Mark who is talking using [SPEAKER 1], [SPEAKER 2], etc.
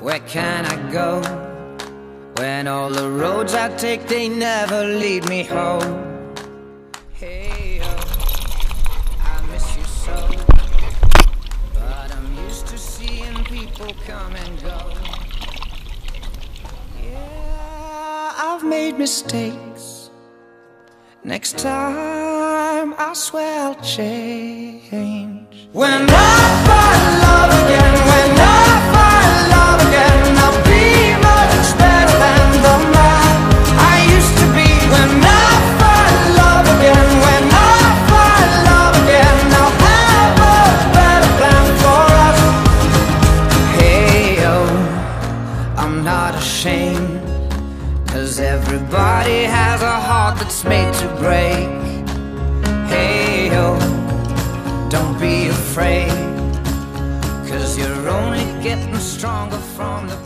[SPEAKER 1] Where can I go? When all the roads I take, they never lead me home. Hey, oh, I miss you so. But I'm used to seeing people come and go. Yeah, I've made mistakes. Next time, I swear I'll change. When I'm not ashamed. Cause everybody has a heart that's made to break. Hey, oh, don't be afraid. Cause you're only getting stronger from the